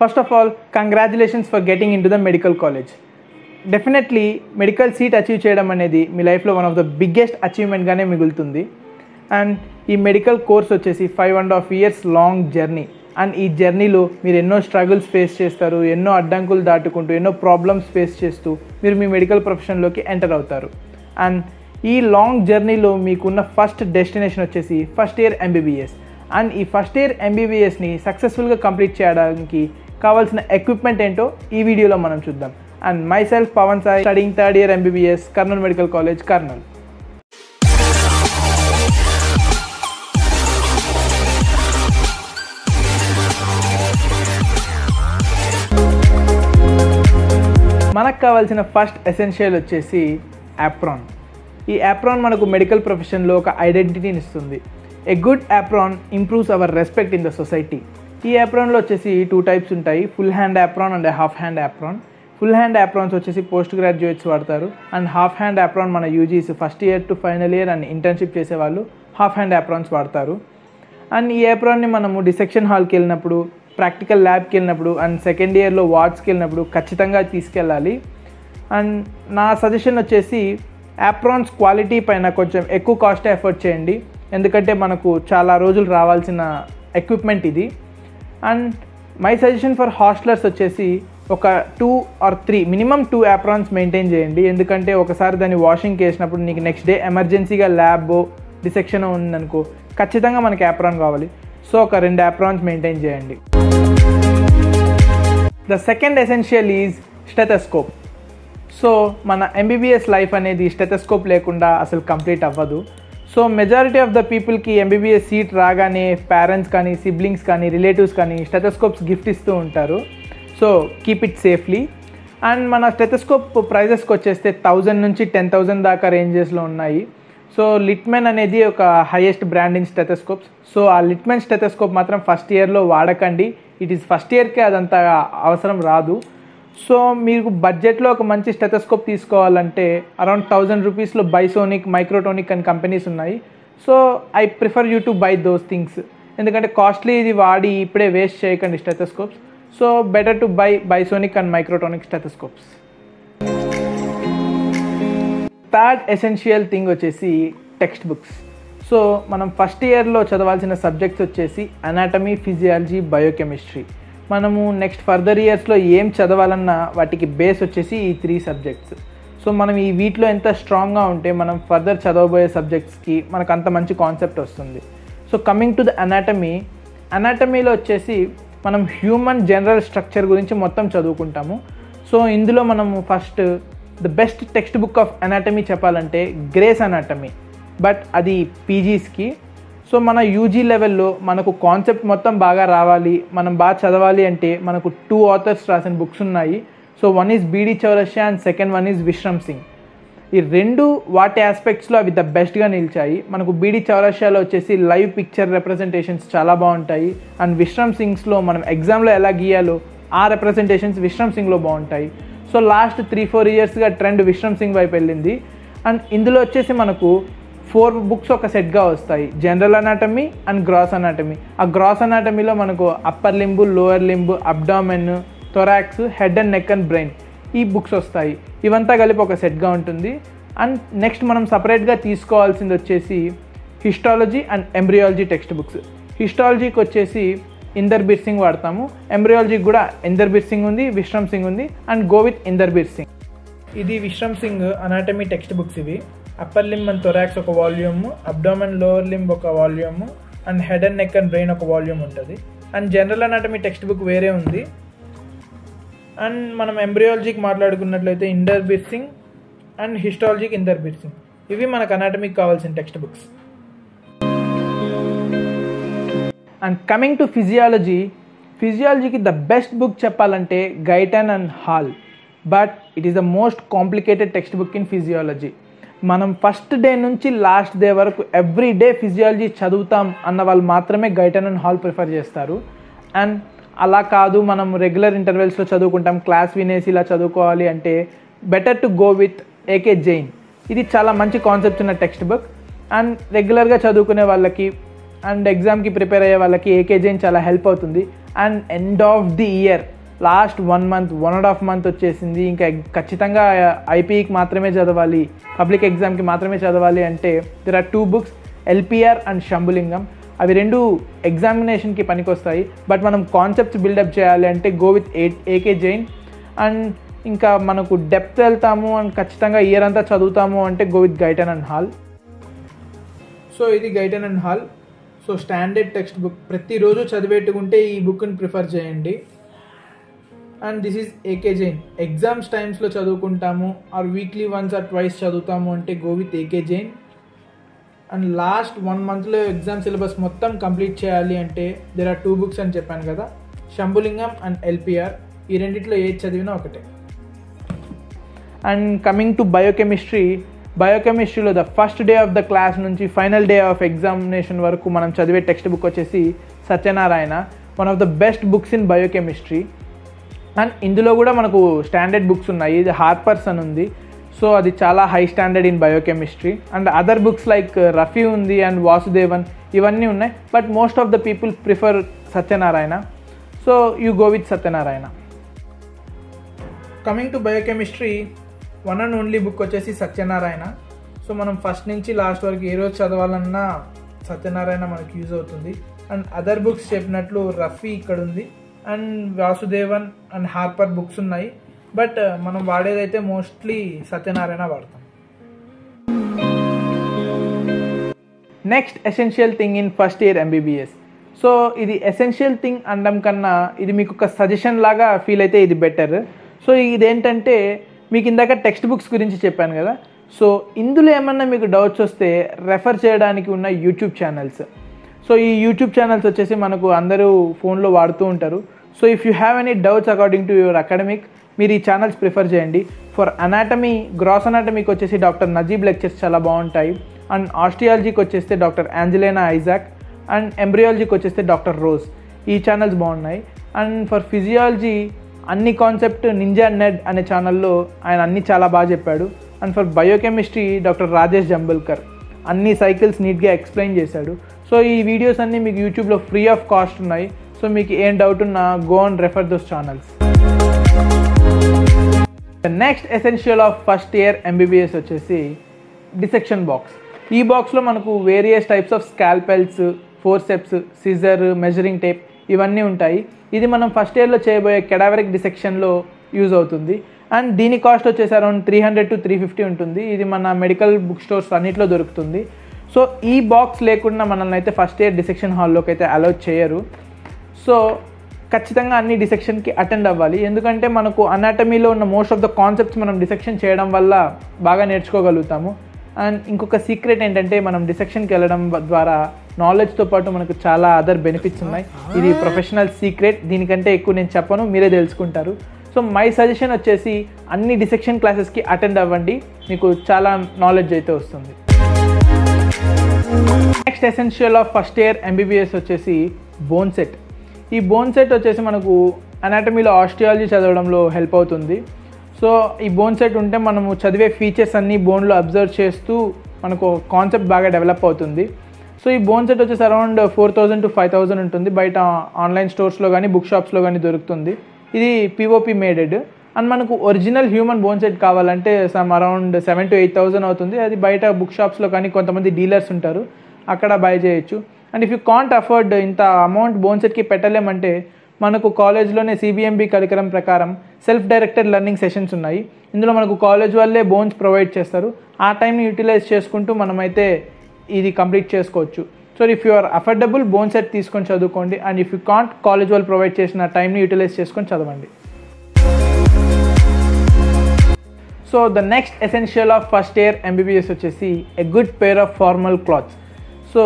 First of all congratulations for getting into the medical college definitely medical seat achieve చేయడం అనేది మీ లైఫ్లో one of the biggest అచీవ్మెంట్గానే మిగులుతుంది. అండ్ ఈ మెడికల్ కోర్స్ వచ్చేసి five and half years long journey and ఈ జర్నీలో మీరు ఎన్నో స్ట్రగుల్స్ ఫేస్ చేస్తారు ఎన్నో అడ్డంకులు దాటుకుంటూ ఎన్నో ప్రాబ్లమ్స్ ఫేస్ చేస్తూ మీరు మీ మెడికల్ ప్రొఫెషన్లోకి ఎంటర్ అవుతారు. అండ్ ఈ లాంగ్ జర్నీలో మీకున్న ఫస్ట్ డెస్టినేషన్ వచ్చేసి ఫస్ట్ ఇయర్ ఎంబీబీఎస్ అండ్ ఈ ఫస్ట్ ఇయర్ ఎంబీబీఎస్ని సక్సెస్ఫుల్గా కంప్లీట్ చేయడానికి కావాల్సిన ఎక్విప్మెంట్ ఏంటో ఈ వీడియోలో మనం చూద్దాం. And myself Pavan Sai studying third year MBBS Kurnool medical college Kurnool మనకు కావాల్సిన ఫస్ట్ ఎసెన్షియల్ వచ్చేసి యాప్రాన్ ఈ యాప్రాన్ మనకు మెడికల్ ప్రొఫెషన్లో ఒక ఐడెంటిటీని ఇస్తుంది. A good apron improves our respect in the society ఈ యాప్రాన్లో వచ్చేసి టూ టైప్స్ ఉంటాయి. Full hand apron and half hand apron full hand aprons వచ్చేసి పోస్ట్ గ్రాడ్యుయేట్స్ వాడతారు. అండ్ హాఫ్ హ్యాండ్ యాప్రాన్ మన UGs first year to final year and internship చేసేవాళ్ళు half hand aprons వాడతారు. And ఈ యాప్రాన్ని మనము డిసెక్షన్ హాల్కి వెళ్ళినప్పుడు ప్రాక్టికల్ ల్యాబ్కి వెళ్ళినప్పుడు అండ్ సెకండ్ ఇయర్లో వార్డ్స్కి వెళ్ళినప్పుడు ఖచ్చితంగా తీసుకెళ్ళాలి. అండ్ నా సజెషన్ వచ్చేసి యాప్రాన్స్ క్వాలిటీ పైన కొంచెం ఎక్కువ కాస్ట్ ఎఫర్ట్ చేయండి. ఎందుకంటే మనకు చాలా రోజులు రావాల్సిన ఎక్విప్మెంట్ ఇది. And my suggestion for hostellers వచ్చేసి ఒక two or three minimum two aprons maintain చేయండి. ఎందుకంటే ఒకసారి దాన్ని వాషింగ్కి వేసినప్పుడు నీకు నెక్స్ట్ డే ఎమర్జెన్సీగా ల్యాబ్ డిసెక్షన్ ఉందనుకో ఖచ్చితంగా మనకి యాప్రాన్ కావాలి. సో ఒక రెండు యాప్రాన్స్ మెయింటైన్ చేయండి. The second essential is stethoscope so మన ఎంబీబీఎస్ లైఫ్ అనేది స్టెథస్కోప్ లేకుండా అసలు కంప్లీట్ అవ్వదు. సో మెజారిటీ ఆఫ్ ద పీపుల్కి ఎంబీబీఎస్ సీట్ రాగానే పేరెంట్స్ కానీ సిబ్లింగ్స్ కానీ రిలేటివ్స్ కానీ స్టెథస్కోప్స్ గిఫ్ట్ ఇస్తూ ఉంటారు. So keep it safely and మన స్టెథస్కోప్ ప్రైజెస్కి వచ్చేస్తే థౌజండ్ నుంచి టెన్ థౌజండ్ దాకా రేంజెస్లో ఉన్నాయి. సో లిట్మెన్ అనేది ఒక highest brand in stethoscopes so ఆ లిట్మెన్ స్టెథస్కోప్ మాత్రం ఫస్ట్ ఇయర్లో వాడకండి. ఇట్ ఈస్ ఫస్ట్ ఇయర్కే అదంత అవసరం రాదు. సో మీకు బడ్జెట్లో ఒక మంచి స్టెథోస్కోప్ తీసుకోవాలంటే అరౌండ్ థౌజండ్ రూపీస్లో బైసోనిక్ మైక్రోటోనిక్ అండ్ కంపెనీస్ ఉన్నాయి. So I prefer you to buy those things ఎందుకంటే కాస్ట్లీ ఇది వాడి ఇప్పుడే వేస్ట్ చేయకండి stethoscopes so better to buy Bisonic and Microtonic stethoscopes third essential thing వచ్చేసి టెక్స్ట్ బుక్స్ సో మనం first ఇయర్లో చదవాల్సిన సబ్జెక్ట్స్ వచ్చేసి అనాటమీ ఫిజియాలజీ బయోకెమిస్ట్రీ మనము నెక్స్ట్ ఫర్దర్ ఇయర్స్లో ఏం చదవాలన్నా వాటికి బేస్ వచ్చేసి ఈ త్రీ సబ్జెక్ట్స్ సో మనం ఈ వీటిలో ఎంత స్ట్రాంగ్గా ఉంటే మనం ఫర్దర్ చదవబోయే సబ్జెక్ట్స్కి మనకు అంత మంచి కాన్సెప్ట్ వస్తుంది. So coming to the anatomy అనాటమీలో వచ్చేసి మనం హ్యూమన్ జనరల్ స్ట్రక్చర్ గురించి మొత్తం చదువుకుంటాము. సో ఇందులో మనము first the best text book of anatomy చెప్పాలంటే గ్రేస్ అనాటమీ బట్ అది పీజీస్కి సో మన యూజీ లెవెల్లో మనకు కాన్సెప్ట్ మొత్తం బాగా రావాలి మనం బాగా చదవాలి అంటే మనకు టూ ఆథర్స్ రాసిన బుక్స్ ఉన్నాయి. So one is BD Chaurasia and second one is Vishram Singh ఈ రెండు వాటి ఆస్పెక్ట్స్లో అవి ద బెస్ట్గా నిలిచాయి. మనకు బీడీ చౌరస్యాలో వచ్చేసి లైవ్ పిక్చర్ రిప్రజెంటేషన్స్ చాలా బాగుంటాయి. అండ్ విశ్రమ్ సింగ్స్లో మనం ఎగ్జామ్లో ఎలా గీయాలో ఆ రిప్రజెంటేషన్స్ విశ్రమ్ సింగ్లో బాగుంటాయి. సో లాస్ట్ త్రీ ఫోర్ ఇయర్స్గా ట్రెండ్ విశ్రమ్ సింగ్ వైపు వెళ్ళింది. అండ్ ఇందులో వచ్చేసి మనకు ఫోర్ బుక్స్ ఒక సెట్గా వస్తాయి. General anatomy and gross anatomy. ఆ గ్రాస్ అనాటమీలో మనకు upper limb lower limb abdomen thorax head and neck and brain ఈ బుక్స్ వస్తాయి. ఇవంతా కలిపి ఒక సెట్గా ఉంటుంది. అండ్ నెక్స్ట్ మనం సపరేట్గా తీసుకోవాల్సింది వచ్చేసి histology and embryology text books. హిస్టాలజీకి వచ్చేసి ఇందర్బీర్ సింగ్ వాడతాము. ఎంబ్రియాలజీకి కూడా ఇందర్బీర్ సింగ్ ఉంది విశ్రమ్ సింగ్ ఉంది and go with Inderbir Singh. ఇది Vishram Singh anatomy text books ఇవి. అప్పర్ లింబ్ అండ్ థొరాక్స్ ఒక వాల్యూమ్ అబ్డోమన్ లోవర్ లింబ్ ఒక volume and head and neck and brain ఒక వాల్యూమ్ ఉంటుంది. And general anatomy text book వేరే ఉంది. And మనం ఎంబ్రియాలజీకి మాట్లాడుకున్నట్లయితే ఇండర్ బిర్సింగ్ and హిస్టాలజీకి Inder బిర్సింగ్ ఇవి మనకు అనాటమీకి కావాల్సిన text books and coming to physiology ఫిజియాలజీకి the best book చెప్పాలంటే Guyton and Hall but it is the most complicated text book in physiology మనం ఫస్ట్ డే నుంచి లాస్ట్ డే వరకు ఎవ్రీ డే ఫిజియాలజీ చదువుతాం అన్న వాళ్ళు మాత్రమే గైటన్ అండ్ హాల్ ప్రిఫర్ చేస్తారు. And అలా కాదు మనం రెగ్యులర్ ఇంటర్వెల్స్లో చదువుకుంటాం క్లాస్ వినేసి ఇలా చదువుకోవాలి అంటే better to go with AK Jain ఇది చాలా మంచి కాన్సెప్ట్స్ ఉన్న టెక్స్ట్ బుక్ అండ్ రెగ్యులర్గా చదువుకునే వాళ్ళకి అండ్ ఎగ్జామ్కి ప్రిపేర్ అయ్యే వాళ్ళకి ఏకే జైన్ చాలా హెల్ప్ అవుతుంది. And end of the year last one month one and half month వచ్చేసింది. ఇంకా ఖచ్చితంగా ఐపీకి మాత్రమే చదవాలి పబ్లిక్ ఎగ్జామ్కి మాత్రమే చదవాలి అంటే there are two books LPR and Shambhulingam. అవి రెండు ఎగ్జామినేషన్కి పనికొస్తాయి. బట్ మనం కాన్సెప్ట్స్ బిల్డప్ చేయాలి అంటే go with A AK Jain and ఇంకా మనకు డెప్త్ వెళ్తాము అండ్ ఖచ్చితంగా ఇయర్ అంతా చదువుతాము అంటే go with Guyton and Hall so ఇది Guyton and Hall so standard text book ప్రతిరోజు చదివేట్టుకుంటే ఈ బుక్ని ప్రిఫర్ చేయండి. And this is AK Jain exams టైమ్స్లో చదువుకుంటాము. Or weekly once or twice చదువుతాము అంటే go with AK Jain and last one మంత్లో ఎగ్జామ్ సిలబస్ మొత్తం కంప్లీట్ చేయాలి అంటే దెర్ ఆర్ టూ బుక్స్ అని చెప్పాను కదా. శంభులింగం అండ్ ఎల్పిఆర్ ఈ రెండిట్లో ఏది చదివినా ఒకటే. And coming to biochemistry బయోకెమిస్ట్రీలో the first day of the class నుంచి ఫైనల్ డే ఆఫ్ ఎగ్జామినేషన్ వరకు మనం చదివే టెక్స్ట్ బుక్ వచ్చేసి Satyanarayana. One of the best books in biochemistry and ఇందులో కూడా మనకు స్టాండర్డ్ బుక్స్ ఉన్నాయి. ఇది హార్పర్స్ అని ఉంది. సో అది చాలా high standard in biochemistry and other books like Rafi ఉంది అండ్ వాసుదేవన్ ఇవన్నీ ఉన్నాయి. But most of the people prefer Satyanarayana so you go with Satyanarayana coming to biochemistry one and only book వచ్చేసి Satyanarayana so మనం first నుంచి last వరకు ఏ రోజు చదవాలన్నా సత్యనారాయణ మనకు యూజ్ అవుతుంది. అండ్ అదర్ బుక్స్ చెప్పినట్లు రఫీ ఇక్కడ ఉంది. And Vasudevan and Harper books ఉన్నాయి. బట్ uh, మనం వాడేదైతే మోస్ట్లీ సత్యనారాయణ వాడతాం. Next essential thing in first year MBBS so ఇది ఎసెన్షియల్ థింగ్ అనడం కన్నా ఇది మీకు ఒక సజెషన్ లాగా ఫీల్ అయితే ఇది బెటర్. సో ఇదేంటంటే మీకు ఇందాక టెక్స్ట్ బుక్స్ గురించి చెప్పాను కదా. సో ఇందులో ఏమన్నా మీకు డౌట్స్ వస్తే రెఫర్ చేయడానికి ఉన్న యూట్యూబ్ ఛానల్స్. సో ఈ యూట్యూబ్ ఛానల్స్ వచ్చేసి మనకు అందరూ ఫోన్లో వాడుతూ ఉంటారు. So if you have any doubts according to your academic మీరు ఈ ఛానల్స్ ప్రిఫర్ చేయండి. ఫర్ అనాటమీ గ్రాస్ అనాటమీకి వచ్చేసి డాక్టర్ నజీబ్ లెక్చర్స్ చాలా బాగుంటాయి. అండ్ ఆస్ట్రియాలజీకి వచ్చేస్తే డాక్టర్ యాంజలేనా ఐజాక్. అండ్ ఎంబ్రియాలజీకి వచ్చేస్తే డాక్టర్ రోజ్. ఈ ఛానల్స్ బాగున్నాయి. అండ్ ఫర్ ఫిజియాలజీ అన్ని కాన్సెప్ట్ నింజా నెడ్ అనే ఛానల్లో ఆయన అన్ని చాలా బాగా చెప్పాడు. And for biochemistry doctor Rajesh Jambulkar. అన్ని సైకిల్స్ నీట్గా ఎక్స్ప్లెయిన్ చేశాడు. సో ఈ వీడియోస్ అన్నీ మీకు యూట్యూబ్లో ఫ్రీ ఆఫ్ కాస్ట్ ఉన్నాయి. సో మీకు ఏం డౌట్ ఉన్నా go and refer those channels next essential of first year MBBS వచ్చేసి డిసెక్షన్ బాక్స్ ఈ బాక్స్లో మనకు various types of scalpels forceps scissor measuring tape ఇవన్నీ ఉంటాయి. ఇది మనం ఫస్ట్ ఇయర్లో చేయబోయే కెడావరిక్ డిసెక్షన్లో యూజ్ అవుతుంది. అండ్ దీని కాస్ట్ వచ్చేసి around three hundred to three fifty ఉంటుంది. ఇది మన మెడికల్ బుక్ స్టోర్స్ అన్నింటిలో దొరుకుతుంది. సో ఈ బాక్స్ లేకుండా మనల్ని అయితే ఫస్ట్ ఇయర్ డిసెక్షన్ హాల్లోకి అయితే అలౌ చేయరు. సో ఖచ్చితంగా అన్ని డిసెక్షన్కి అటెండ్ అవ్వాలి. ఎందుకంటే మనకు అనాటమీలో ఉన్న మోస్ట్ ఆఫ్ ద కాన్సెప్ట్స్ మనం డిసెక్షన్ చేయడం వల్ల బాగా నేర్చుకోగలుగుతాము. అండ్ ఇంకొక సీక్రెట్ ఏంటంటే మనం డిసెక్షన్కి వెళ్ళడం ద్వారా నాలెడ్జ్తో పాటు మనకు చాలా అదర్ బెనిఫిట్స్ ఉన్నాయి. ఇది ప్రొఫెషనల్ సీక్రెట్ దీనికంటే ఎక్కువ నేను చెప్పను మీరే తెలుసుకుంటారు. సో మై సజెషన్ వచ్చేసి అన్ని డిసెక్షన్ క్లాసెస్కి అటెండ్ అవ్వండి. మీకు చాలా నాలెడ్జ్ అయితే వస్తుంది. Next essential of first year MBBS వచ్చేసి బోన్ సెట్ ఈ బోన్ సెట్ వచ్చేసి మనకు అనాటమీలో ఆస్ట్రియాలజీ చదవడంలో హెల్ప్ అవుతుంది. సో ఈ బోన్ సెట్ ఉంటే మనము చదివే ఫీచర్స్ అన్నీ బోన్లో అబ్జర్వ్ చేస్తూ మనకు కాన్సెప్ట్ బాగా డెవలప్ అవుతుంది. సో ఈ బోన్ సెట్ వచ్చేసి around four thousand to five thousand ఉంటుంది. బయట ఆన్లైన్ స్టోర్స్లో కానీ బుక్ షాప్స్లో కానీ దొరుకుతుంది. ఇది పిఓపి మేడెడ్ అండ్ మనకు ఒరిజినల్ హ్యూమన్ బోన్ సెట్ కావాలంటే some around seven to eight thousand అవుతుంది. అది బయట బుక్ షాప్స్లో కానీ కొంతమంది డీలర్స్ ఉంటారు. అక్కడ బై చేయొచ్చు. And if you can't afford ఇంత అమౌంట్ బోన్ సెట్కి పెట్టలేమంటే మనకు కాలేజ్లోనే సిబిఎంబి కరికరం ప్రకారం సెల్ఫ్ డైరెక్టెడ్ లెర్నింగ్ సెషన్స్ ఉన్నాయి. ఇందులో మనకు కాలేజ్ వాళ్ళే బోన్స్ ప్రొవైడ్ చేస్తారు. ఆ టైంని యూటిలైజ్ చేసుకుంటూ మనమైతే ఇది కంప్లీట్ చేసుకోవచ్చు. So if you are affordable bone set తీసుకొని చదువుకోండి. And if you can't college వాళ్ళు ప్రొవైడ్ చేసిన టైంని యూటిలైజ్ చేసుకొని చదవండి. So the next essential of first year MBBS వచ్చేసి a good pair of formal clothes so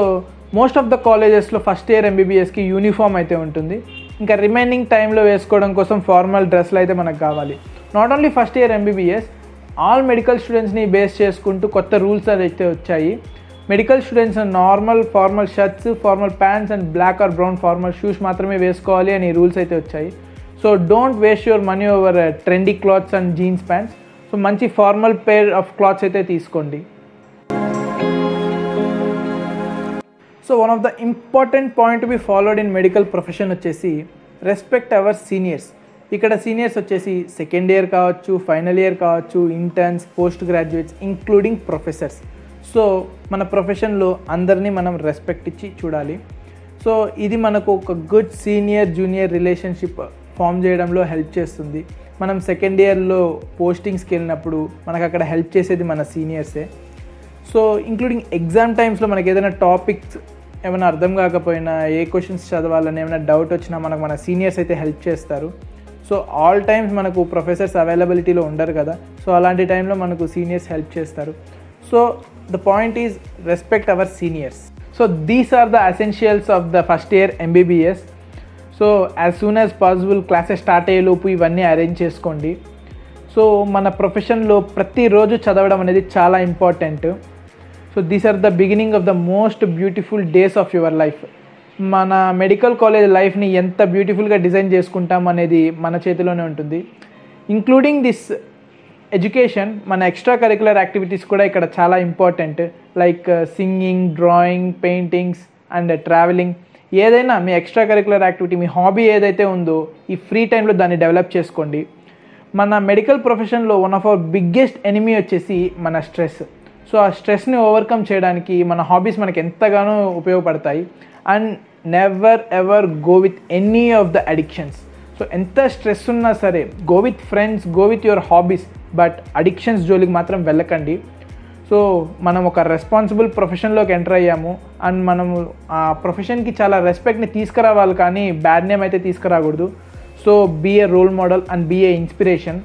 most of the కాలేజెస్లో first year ఎంబీబీఎస్కి యూనిఫామ్ అయితే ఉంటుంది. ఇంకా రిమైనింగ్ టైంలో వేసుకోవడం కోసం ఫార్మల్ డ్రెస్లు అయితే మనకు కావాలి. Not only first year MBBS all medical స్టూడెంట్స్ని బేస్ చేసుకుంటూ కొత్త రూల్స్ అయితే వచ్చాయి. Medical students normal formal shirts formal pants and black or brown formal shoes మాత్రమే వేసుకోవాలి అని రూల్స్ అయితే వచ్చాయి. So don't waste your money over trendy clothes and jeans pants so మంచి ఫార్మల్ పేర్ ఆఫ్ క్లాత్స్ అయితే తీసుకోండి. So one of the important point be followed in medical profession వచ్చేసి respect our seniors ఇక్కడ seniors వచ్చేసి second year కావచ్చు final year కావచ్చు interns post graduates including professors so మన ప్రొఫెషన్లో అందరినీ మనం రెస్పెక్ట్ ఇచ్చి చూడాలి. సో ఇది మనకు ఒక good senior junior relationship form చేయడంలో హెల్ప్ చేస్తుంది. మనం సెకండ్ ఇయర్లో పోస్టింగ్స్కి వెళ్ళినప్పుడు మనకు అక్కడ హెల్ప్ చేసేది మన సీనియర్సే సో ఇంక్లూడింగ్ ఎగ్జామ్ టైమ్స్లో మనకి ఏదైనా టాపిక్స్ ఏమైనా అర్థం కాకపోయినా ఏ క్వశ్చన్స్ చదవాలని ఏమైనా డౌట్ వచ్చినా మనకు మన సీనియర్స్ అయితే హెల్ప్ చేస్తారు. సో ఆల్ టైమ్స్ మనకు ప్రొఫెసర్స్ అవైలబిలిటీలో ఉండరు కదా. సో అలాంటి టైంలో మనకు సీనియర్స్ హెల్ప్ చేస్తారు. So the point is respect our seniors. So these are the essentials of the first year MBBS so as soon as possible classes start అయ్యేలోపు ఇవన్నీ అరేంజ్ చేసుకోండి. సో మన ప్రొఫెషన్లో ప్రతిరోజు చదవడం అనేది చాలా important. So these are the beginning of the most beautiful days of your life మన మెడికల్ కాలేజ్ లైఫ్ని ఎంత బ్యూటిఫుల్గా డిజైన్ చేసుకుంటాం అనేది మన చేతిలోనే ఉంటుంది. ఇంక్లూడింగ్ దిస్ ఎడ్యుకేషన్ మన ఎక్స్ట్రా కరికులర్ యాక్టివిటీస్ కూడా ఇక్కడ చాలా important like singing drawing paintings and travelling ఏదైనా మీ ఎక్స్ట్రా కరికులర్ యాక్టివిటీ మీ హాబీ ఏదైతే ఉందో ఈ ఫ్రీ టైంలో దాన్ని డెవలప్ చేసుకోండి. మన మెడికల్ ప్రొఫెషన్లో one of our biggest enemy వచ్చేసి మన స్ట్రెస్ సో ఆ స్ట్రెస్ని ఓవర్కమ్ చేయడానికి మన హాబీస్ మనకి ఎంతగానో ఉపయోగపడతాయి. And never ever go with any of the addictions. So ఎంత స్ట్రెస్ ఉన్నా సరే go with friends go with your hobbies but addictions జోలికి మాత్రం వెళ్ళకండి. సో మనం ఒక రెస్పాన్సిబుల్ ప్రొఫెషన్లోకి ఎంటర్ అయ్యాము. అండ్ మనము ఆ ప్రొఫెషన్కి చాలా రెస్పెక్ట్ని తీసుకురావాలి కానీ బ్యాడ్ నేమ్ అయితే తీసుకురాకూడదు. So be a role model and be a inspiration.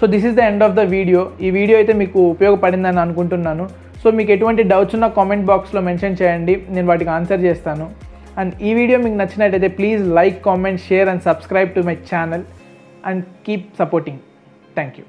So this is the end of the video ఈ వీడియో అయితే మీకు ఉపయోగపడిందని అనుకుంటున్నాను. సో మీకు ఎటువంటి డౌట్స్ ఉన్న కామెంట్ బాక్స్లో మెన్షన్ చేయండి. నేను వాటికి ఆన్సర్ చేస్తాను. అండ్ ఈ వీడియో మీకు నచ్చినట్టయితే please like comment share and subscribe to my channel and keep supporting thank you